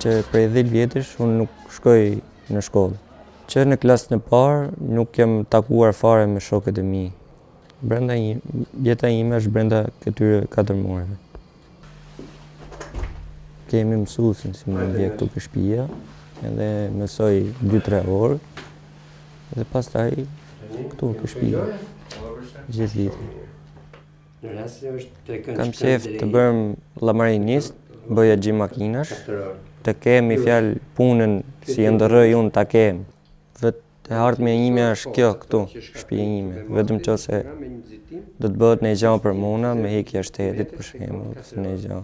Që prej 10 vjetësh unë nuk shkoj në shkollë. Që në klasën e parë nuk jam takuar fare me shokët e mi. Brenda, jeta ime është brenda këtyre katër mureve. Kemi msusin si më vjen këtu te shpia, edhe mësoj 2-3 orë, dhe pastaj këtu te shpia, gjithë ditën. Kam qejf të bëhem llamarinist, bojaxhi makinash, të themi fjala punën si e ëndërroj unë ta kem, E ardhmja jeme është kjo këtu, shpia jeme. Vetëm qoftë se do të bëhet nji gja për mu, me ik jashtë shtetit për shembull, ose nji gja.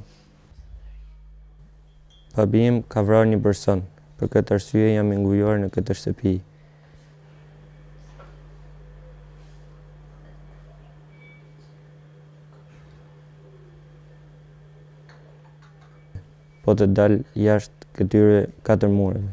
Babi im ka vrarë një person, për këtë arsye jam i ngujuar në këtë shtëpi. Po të dal jashtë këtyre katër mureve.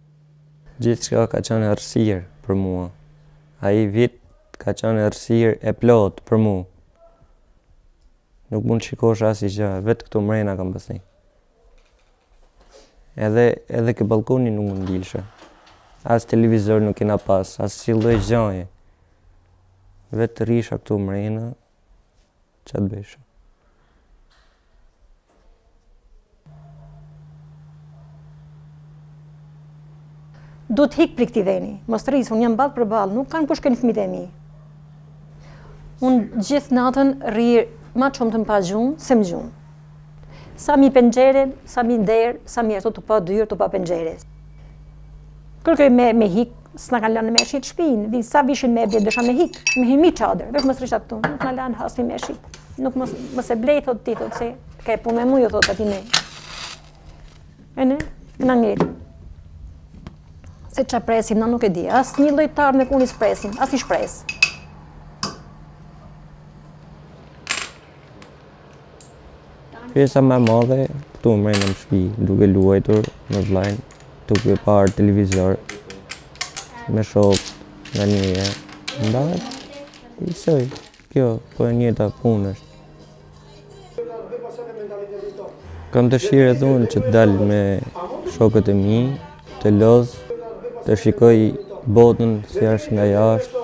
Gjithçka ka qenë errësirë për mua. Ai vit ka qenë errësirë e plotë për mua. Nuk mund të shikojsha asnji gja, veç këtu mrena kam pas nej. Edhe edhe ke ballkoni nuk mund të dilsha. As televizor nuk kena pas, asnji lloj gjaje. Veç rrisha këtu mrena. Ça të bajsh? Du të hik prej këtij veni, mos të rri, se, unë jam ballë për ballë, nuk kanë kushte fëmijtë e mi. Unë gjithë natën rri, ma shumë pa gjumë, se në gjumë. Sa mi penxhere, sa mi derë, sa mi ashtu tu pa dyert, tu pa penxhere. Kërkoj me me hik, s'na kanë lënë me shit shpinë, disa vishin me ble, desha me hik, me hi mi çadër, veç mos rrisha këtu, nuk na lanë hasmi me shit. Nuk mos, mos e blej thot ti thot se ka punë me mua ju thot atyne. E ne, na ngjet. Se ç'a presim, na nuk e di. Asnjë lloj, tanë kurgja s'presim, asnji shpresë. Pjesa ma e madhe këtu mrena në shpi, duke luajtur me vllain, duke parë televizor me shokë nga një anë nda, njisoj, kjo po e njëjta punë është. Kam dëshirë edhe unë që të dal me shokët e mi, të loz, të shikoj botën si është nga jashtë.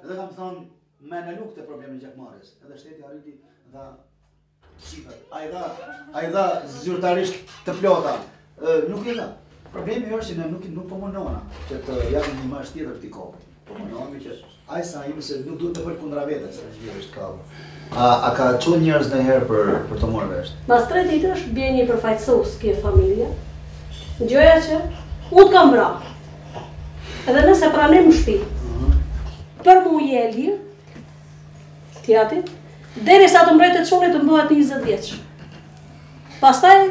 Edhe kam thonë, me e luftu problemin e gjakmarrjes, edhe shteti arriti dha qifët. A i dha, a i dha zyrtarisht të plota, Nuk e ka. Problemi është që ne nuk nuk po mundohemi që të japim një imazh tjetër këtij kombi. Po mundohemi që ai sa jemi se nuk duhet të bëjmë kundra vetes, se çdo është kallë. A, a ka çu njerëz nëherë për për të marrë vesh? Pas tre ditësh bie një përfaqësues ke familja. Gjoja që unë kam vra. Edhe nëse pranim në shtëpi. Mhm. Për mu je i lirë, ti aty, derisa të mbrrijë çuni të bohet 20 vjeç. Pastaj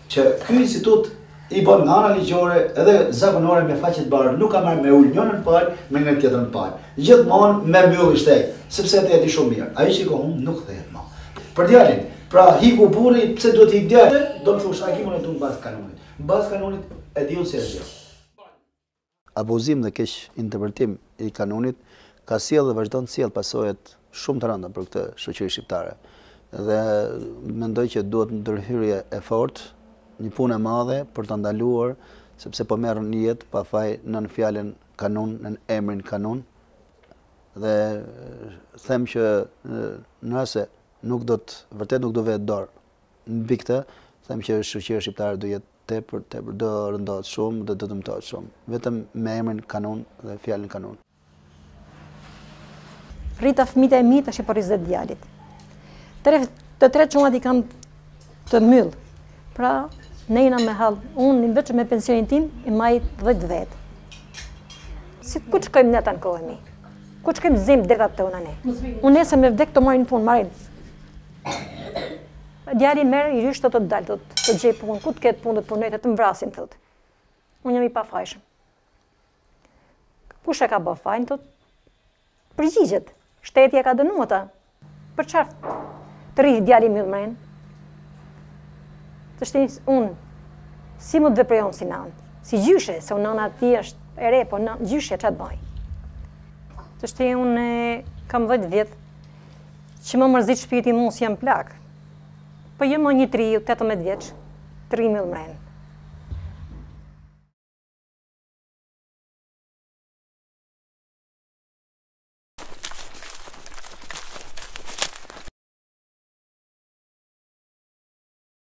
Që ky institut i ban nga ana ligjore edhe zakonore me faqe të bardhë, nuk ka marre me ul njërën palë me ngre tjetrën palë. Gjithmonë me mbyll një shteg, sepse ti e di shumë mirë, ai që ka humbë nuk kthehet më. Për djalin, pra hiku burri, pse duhet të ikë djali? Do më thosh, Agim unë e du në bazë të kanunit. Në bazë të kanunit e di unë si është gjë. Abuzim dhe keqinterpretim i kanunit ka sjellë dhe vazhdon të sjellë pasoja shumë të rënda për këtë shoqëri shqiptare dhe mendoj që duhet ndërhyrje e fortë, një punë e madhe për ta ndaluar sepse po merr një jetë pa faj nën fjalën kanun, nën emrin kanun dhe them që në rast se nuk do të vërtet nuk do vihet dorë mbi këtë, them që shoqëria shqiptare do jetë Tepër, tepër, do rëndohet shumë dhe do dëmtohet shumë. Vetëm me emrin Kanun dhe fjalën Kanun. Rrita fëmijët e mi tash po i rris dhe të djalit. Të tre çunat i kam të myll. Pra, jena me hall, unë veç me pensionin tim i maj 10 vet. Si ku shkojmë ne tan kohën? Ku shkojmë zim deri atë tona ne? Unë nesër me vdek të marrin punë, marrin. Djali m'rri, do të dal thot, të gjej punë, ku të ketë punë do të punoj le të m'vrasin thot. Unë jam i pafajshëm. Kush e ka bë fajin thot? T'përgjigjet. Shteti e ka dënuar ta. Për çfarë? Të rrijë djali im mren. Tashti unë si mund të veproj si nanë, si gjyshe, se unë nana ti është e re, po unë gjyshe ça të bëj. Tashti unë kam 10 vjetë, Që m'u mërzit shpirti mu si jam plakë, po jo mo njeriu tetëmbëdhjetë vjeç t'rri myll mren.